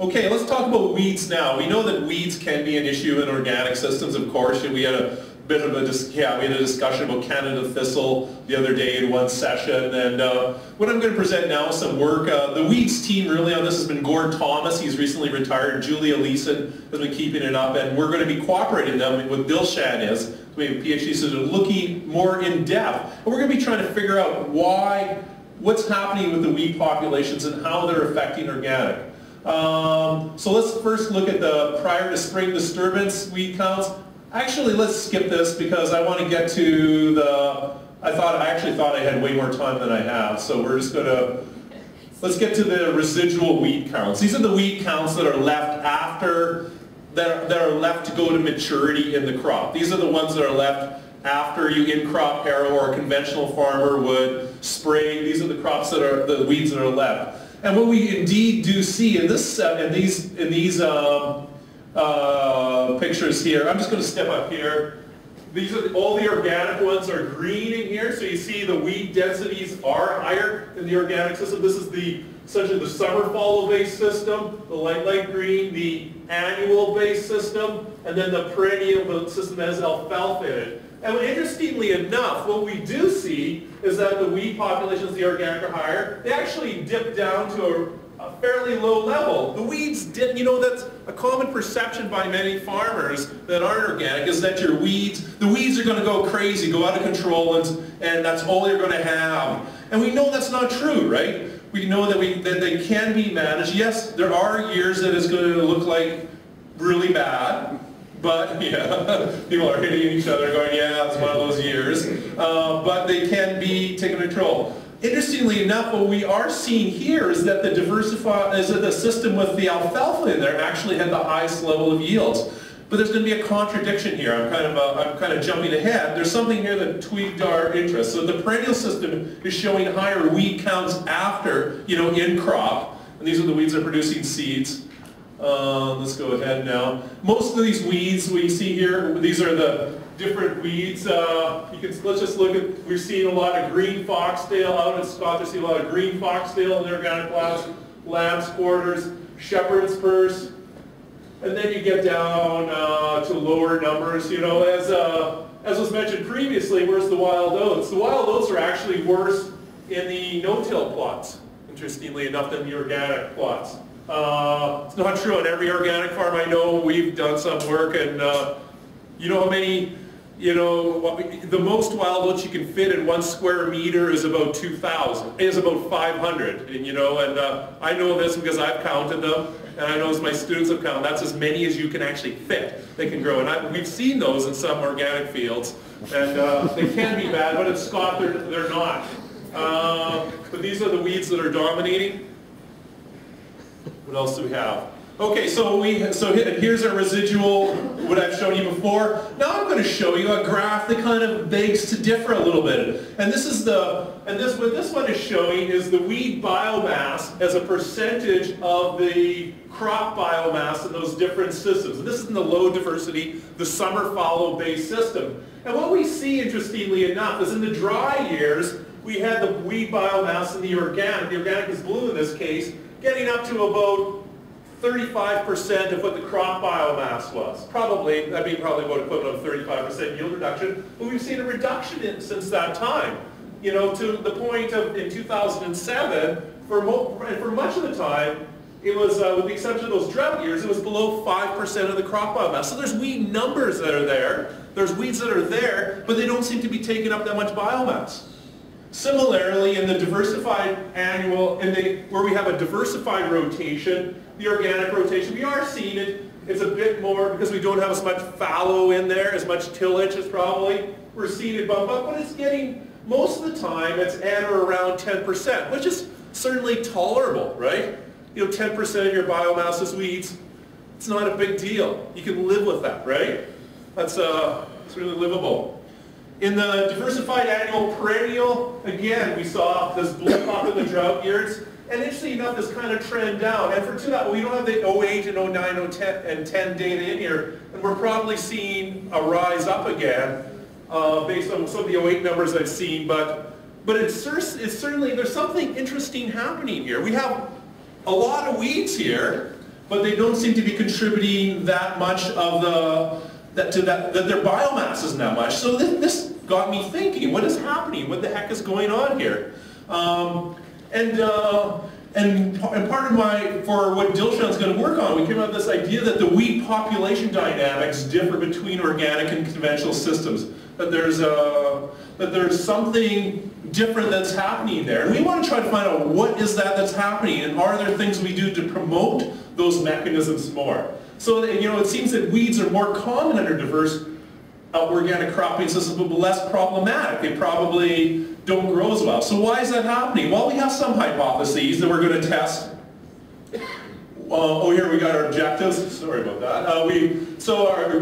Okay, let's talk about weeds now. We know that weeds can be an issue in organic systems, of course. We had a bit of a, yeah, we had a discussion about Canada thistle the other day in one session. And uh, what I'm going to present now is some work. Uh, the weeds team really on this has been Gord Thomas. He's recently retired. Julia Leeson has been keeping it up. And we're going to be cooperating them with Dilshan is. A PhD student looking more in depth. And we're going to be trying to figure out why, what's happening with the weed populations and how they're affecting organic. Um, so let's first look at the prior to spring disturbance weed counts. Actually, let's skip this because I want to get to the, I thought, I actually thought I had way more time than I have. So we're just going to, let's get to the residual weed counts. These are the weed counts that are left after, that are, that are left to go to maturity in the crop. These are the ones that are left after you in-crop harrow or a conventional farmer would spray. These are the crops that are, the weeds that are left. And what we indeed do see in this, uh, in these, in these um, uh, pictures here, I'm just going to step up here. These are all the organic ones are green in here, so you see the weed densities are higher in the organic system. This is the essentially the summer fallow based system, the light light green, the annual based system, and then the perennial system that has alfalfa in it. And interestingly enough, what we do see is that the weed populations, the organic are higher, they actually dip down to a, a fairly low level. The weeds dip, you know, that's a common perception by many farmers that aren't organic is that your weeds, the weeds are going to go crazy, go out of control, and, and that's all you're going to have. And we know that's not true, right? We know that, we, that they can be managed. Yes, there are years that it's going to look like really bad, but yeah, people are hitting each other going, yeah, it's one of those years. Uh, but they can be taken control. Interestingly enough, what we are seeing here is that the diversify is that the system with the alfalfa in there actually had the highest level of yields. But there's going to be a contradiction here. I'm kind of uh, I'm kind of jumping ahead. There's something here that tweaked our interest. So the perennial system is showing higher weed counts after you know in crop, and these are the weeds that are producing seeds. Uh, let's go ahead now. Most of these weeds we see here, these are the different weeds. Uh, you can let's just look at. We're seeing a lot of green foxtail out in. We're seeing a lot of green foxtail in the organic labs, lamb's quarters, shepherd's purse, and then you get down uh, to lower numbers. You know, as uh, as was mentioned previously, where's the wild oats? The wild oats are actually worse in the no-till plots. Interestingly enough, than the organic plots. Uh, it's not true on every organic farm I know. We've done some work and uh, you know how many, you know, the most wild oats you can fit in one square meter is about 2,000, is about 500. And you know, and uh, I know this because I've counted them and I know as my students have counted, that's as many as you can actually fit they can grow. And I, we've seen those in some organic fields and uh, they can be bad, but in Scott they're, they're not. Uh, but these are the weeds that are dominating. What else do we have? Okay, so we so here's our residual, what I've shown you before. Now I'm going to show you a graph that kind of begs to differ a little bit. And this is the, and this what this one is showing is the weed biomass as a percentage of the crop biomass in those different systems. And this is in the low diversity, the summer fallow based system. And what we see, interestingly enough, is in the dry years, we had the weed biomass in the organic. The organic is blue in this case getting up to about 35% of what the crop biomass was. Probably, that'd be probably about equivalent of 35% yield reduction, but we've seen a reduction in, since that time. You know, to the point of in 2007, for, for much of the time, it was, uh, with the exception of those drought years, it was below 5% of the crop biomass. So there's weed numbers that are there, there's weeds that are there, but they don't seem to be taking up that much biomass. Similarly, in the diversified annual, in the, where we have a diversified rotation, the organic rotation, we are seeing it. It's a bit more because we don't have as much fallow in there, as much tillage as probably. We're seeing it bump up, but it's getting, most of the time, it's at or around 10%, which is certainly tolerable, right? You know, 10% of your biomass is weeds. It's not a big deal. You can live with that, right? That's uh, it's really livable. In the diversified annual perennial, again, we saw this blip up in the drought years. And interestingly enough, this kind of trend down. And for two, we don't have the 08 and 09 010, and 10 data in here. And we're probably seeing a rise up again uh, based on some of the 08 numbers I've seen. But, but it's, it's certainly, there's something interesting happening here. We have a lot of weeds here, but they don't seem to be contributing that much of the, that, to that, that their biomass isn't that much. So this, this got me thinking, what is happening? What the heck is going on here? Um, and, uh, and, and part of my, for what Dilshan's going to work on, we came up with this idea that the weed population dynamics differ between organic and conventional systems. That there's, a, that there's something different that's happening there. And we want to try to find out what is that that's happening and are there things we do to promote those mechanisms more. So, you know, it seems that weeds are more common under diverse uh, organic cropping systems, but less problematic. They probably don't grow as well. So why is that happening? Well, we have some hypotheses that we're going to test. Uh, oh, here we got our objectives. Sorry about that. Uh, we so our,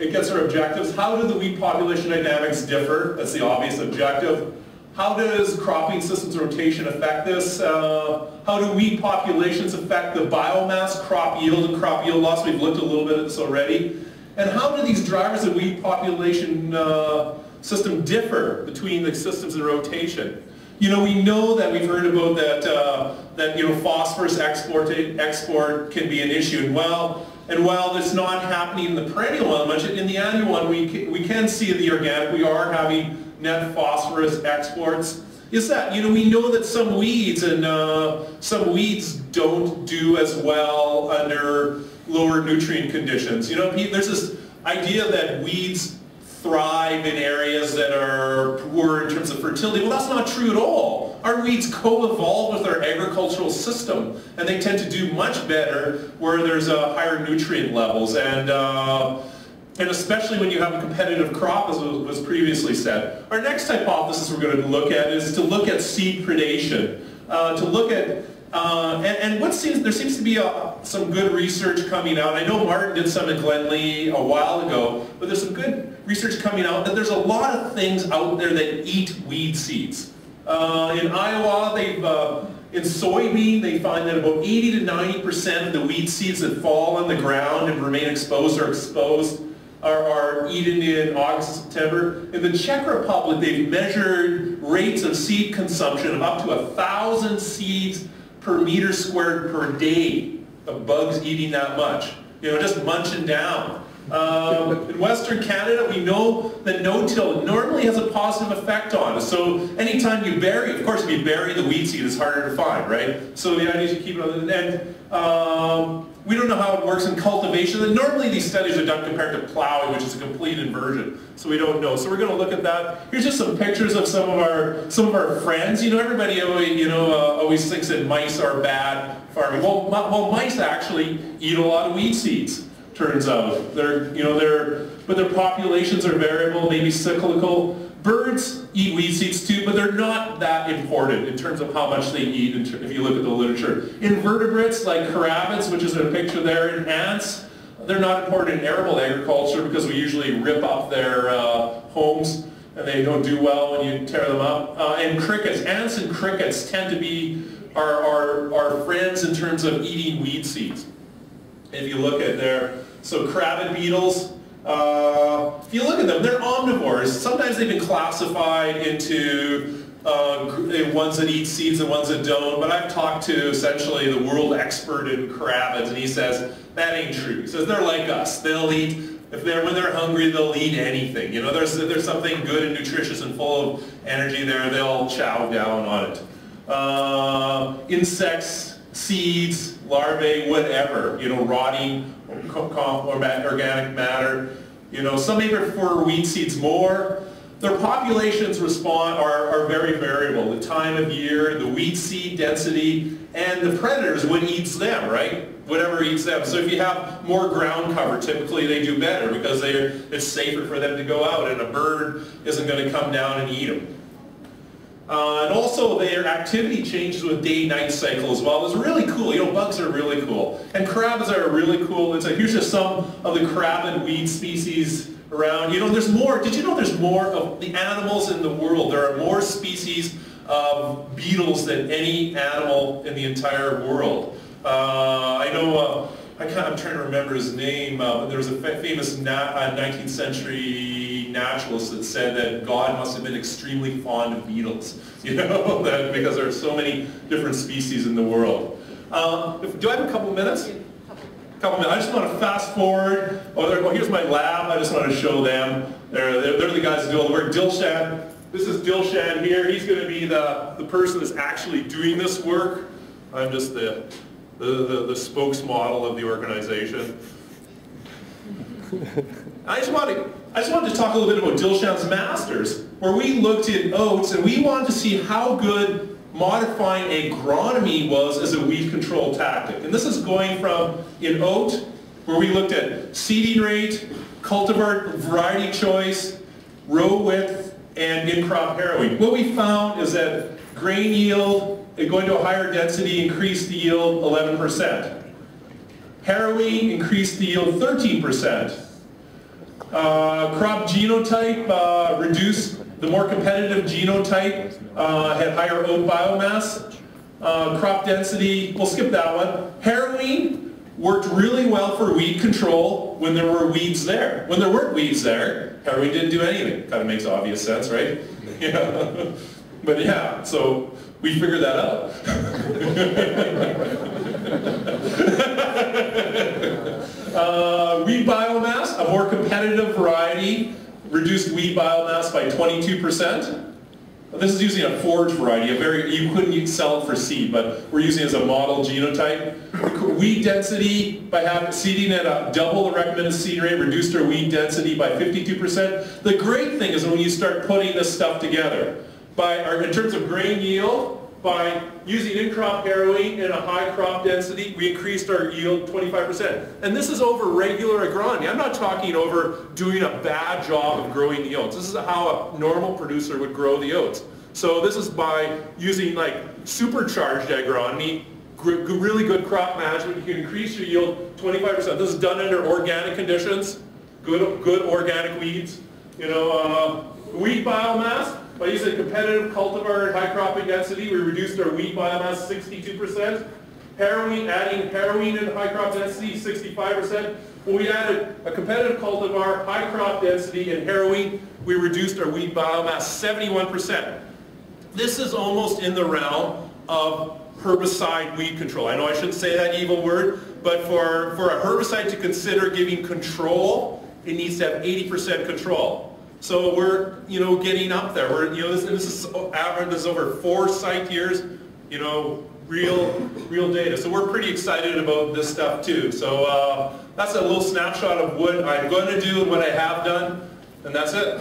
it gets our objectives. How do the weed population dynamics differ? That's the obvious objective. How does cropping systems rotation affect this? Uh, how do weed populations affect the biomass, crop yield, and crop yield loss? We've looked a little bit at this already. And how do these drivers of weed population uh, system differ between the systems in rotation? You know, we know that we've heard about that, uh, that you know, phosphorus export, export can be an issue. And while, and while it's not happening in the perennial one much, in the annual one, we we can see the organic, we are having net phosphorus exports. Is that, you know, we know that some weeds and uh, some weeds don't do as well under lower nutrient conditions. You know, there's this idea that weeds thrive in areas that are poor in terms of fertility. Well, that's not true at all. Our weeds co-evolve with our agricultural system, and they tend to do much better where there's uh, higher nutrient levels. And, uh, and especially when you have a competitive crop, as was previously said. Our next hypothesis we're going to look at is to look at seed predation, uh, to look at uh, and, and, what seems there seems to be a, some good research coming out. I know Martin did some at Glenlea a while ago, but there's some good research coming out that there's a lot of things out there that eat weed seeds. Uh, in Iowa, they've uh, in soybean, they find that about 80 to 90 percent of the weed seeds that fall on the ground and remain exposed are exposed are, are eaten in August and September. In the Czech Republic, they've measured rates of seed consumption of up to a thousand seeds per meter squared per day of bugs eating that much. You know, just munching down. Um, in Western Canada, we know that no-till normally has a positive effect on us. So anytime you bury, of course, if you bury the weed seed, it's harder to find, right? So the idea is to keep it on the end. Um, we don't know how it works in cultivation. And normally these studies are done compared to plowing, which is a complete inversion. So we don't know. So we're going to look at that. Here's just some pictures of some of our some of our friends. You know, everybody you know uh, always thinks that mice are bad farming. Well, well, mice actually eat a lot of weed seeds. Turns out they're you know they're but their populations are variable, maybe cyclical. Birds eat weed seeds too, but they're not that important in terms of how much they eat if you look at the literature. Invertebrates like carabids, which is in a picture there, and ants, they're not important in arable agriculture because we usually rip up their uh, homes and they don't do well when you tear them up. Uh, and crickets, ants and crickets tend to be our, our, our friends in terms of eating weed seeds. If you look at their, so carabid beetles, uh, if you look at them, they're omnivores. Sometimes they've been classified into uh, ones that eat seeds and ones that don't, but I've talked to essentially the world expert in carabids, and he says, that ain't true. He says, they're like us. They'll eat, if they're, when they're hungry, they'll eat anything. You know, there's, there's something good and nutritious and full of energy there, they'll chow down on it. Uh, insects, seeds, larvae, whatever, you know, rotting organic matter. You know, some may prefer weed seeds more. Their populations respond are, are very variable. The time of year, the weed seed density, and the predators, what eats them, right? Whatever eats them. So if you have more ground cover, typically they do better because they it's safer for them to go out and a bird isn't going to come down and eat them. Uh, and also their activity changes with day-night cycle as well. It's really cool. You know, bugs are really cool. And carabids are really cool. It's here's just some of the carabid weed species around. You know, there's more. Did you know there's more of the animals in the world? There are more species of beetles than any animal in the entire world. Uh, I know, uh, I am trying to remember his name, uh, but there was a famous 19th uh, century naturalists that said that God must have been extremely fond of beetles, you know, because there are so many different species in the world. Um, do I have a couple minutes? couple minutes. I just want to fast forward. Oh, there, here's my lab. I just want to show them. They're, they're, they're the guys that do all the work. Dilshan, this is Dilshan here. He's going to be the, the person that's actually doing this work. I'm just the, the, the, the spokesmodel of the organization. I just wanted, I just wanted to talk a little bit about Dilshan's Masters, where we looked at oats and we wanted to see how good modifying agronomy was as a weed control tactic. And this is going from in oat, where we looked at seeding rate, cultivar variety choice, row width, and in-crop harrowing. What we found is that grain yield, going to a higher density, increased the yield 11%. Harrowing increased the yield 13%. Uh, crop genotype uh, reduced, the more competitive genotype uh, had higher oat biomass. Uh, crop density, we'll skip that one. Harrowing worked really well for weed control when there were weeds there. When there weren't weeds there, harrowing didn't do anything. Kind of makes obvious sense, right? Yeah. but yeah, so we figured that out. uh, weed biomass, a more competitive variety, reduced weed biomass by 22%. This is using a forage variety, a very, you couldn't sell it for seed, but we're using it as a model genotype. Weed density, by having seeding at a double the recommended seed rate, reduced our weed density by 52%. The great thing is when you start putting this stuff together, by, in terms of grain yield, by using in-crop harrowing and a high crop density, we increased our yield 25%. And this is over regular agronomy. I'm not talking over doing a bad job of growing the oats. This is how a normal producer would grow the oats. So this is by using like supercharged agronomy, really good crop management. You can increase your yield 25%. This is done under organic conditions, good, good organic weeds. You know, uh, weed biomass, by using competitive cultivar and high cropping density, we reduced our weed biomass 62%. Harrowing, adding harrowing and high crop density, 65%. When we added a competitive cultivar, high crop density, and harrowing, we reduced our weed biomass 71%. This is almost in the realm of herbicide weed control. I know I shouldn't say that evil word, but for, for a herbicide to consider giving control, it needs to have 80% control. So we're, you know, getting up there. We're, you know, this, this is average. This is over four site years. You know, real, real data. So we're pretty excited about this stuff too. So uh, that's a little snapshot of what I'm going to do and what I have done, and that's it.